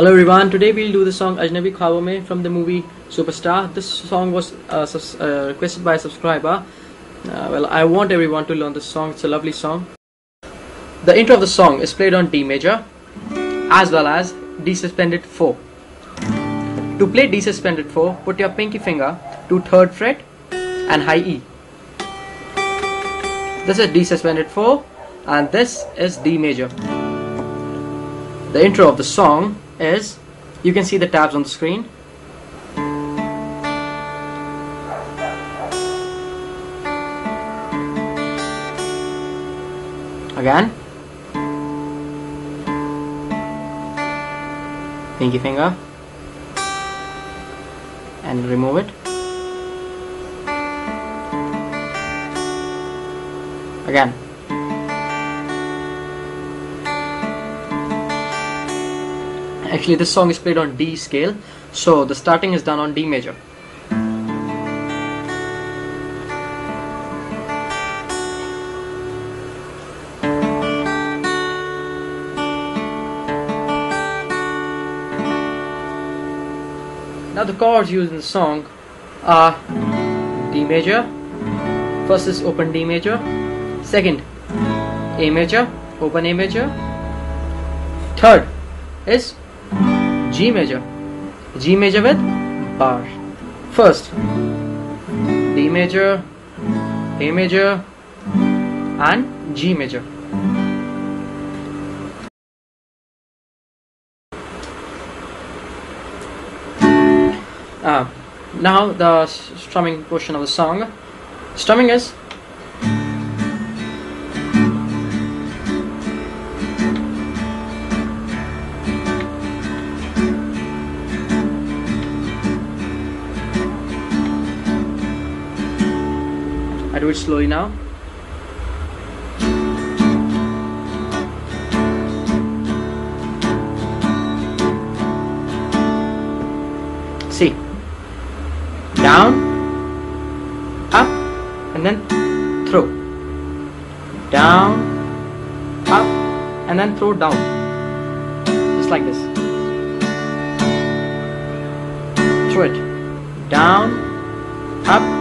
Hello everyone, today we'll do the song Ajnabi Mein from the movie Superstar. This song was uh, uh, requested by a subscriber. Uh, well, I want everyone to learn this song, it's a lovely song. The intro of the song is played on D major as well as D suspended 4. To play D suspended 4, put your pinky finger to 3rd fret and high E. This is D suspended 4 and this is D major. The intro of the song is you can see the tabs on the screen. Again, pinky finger and remove it. Again. Actually, this song is played on D scale, so the starting is done on D major. Now, the chords used in the song are D major, first is open D major, second A major, open A major, third is G major. G major with bar. First, D major, A major, and G major. Uh, now the strumming portion of the song. Strumming is I do it slowly now. See, down, up, and then throw. Down, up, and then throw down. Just like this. Throw it. Down, up,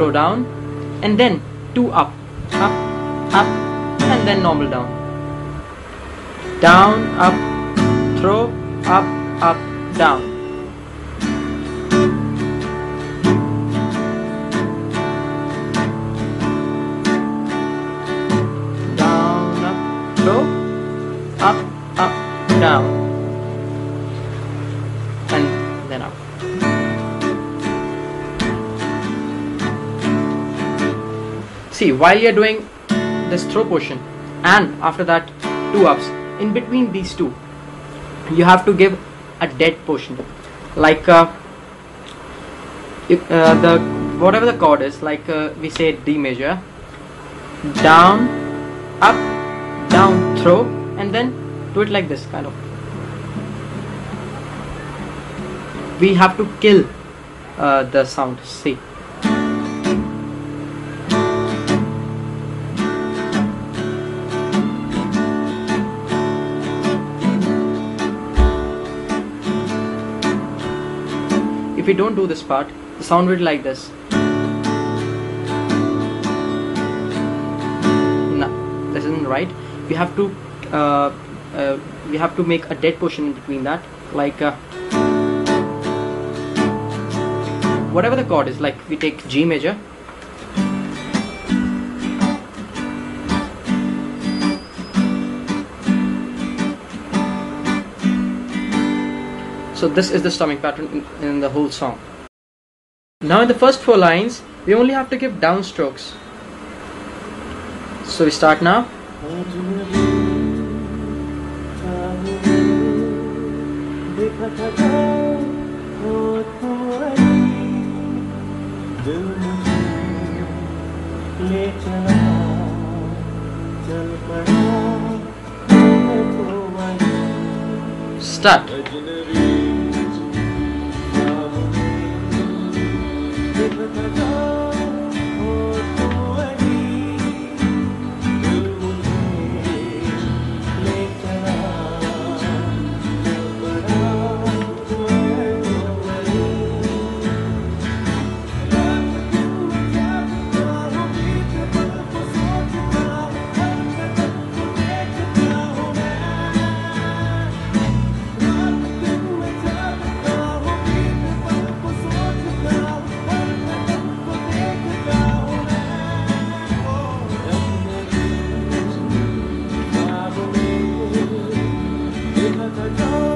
throw down and then two up up up and then normal down. Down up throw up up down. Down up throw up up down see while you're doing this throw portion and after that two ups in between these two you have to give a dead portion. Like uh, if, uh, the whatever the chord is like uh, we say D major down up down throw and then do it like this kind of. We have to kill uh, the sound. See we don't do this part the sound will be like this. No this isn't right. We have to uh, uh, we have to make a dead portion in between that like uh, whatever the chord is like we take G major So this is the strumming pattern in, in the whole song. Now in the first four lines, we only have to give downstrokes. So we start now. Start. Give it a go.